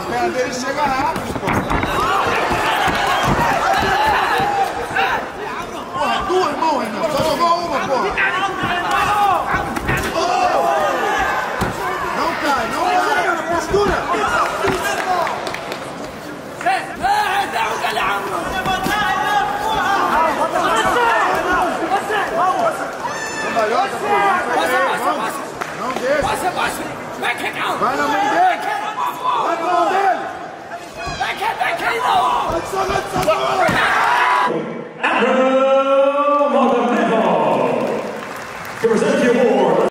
perna dele chega rápido, pô. Porra, duas mãos, Renan. Só jogou uma, porra. Não cai, não cai. Postura. Cambalhota, pô. Não deixa. Passa, passa. Vai, que calma. Vai na mão. To present the award,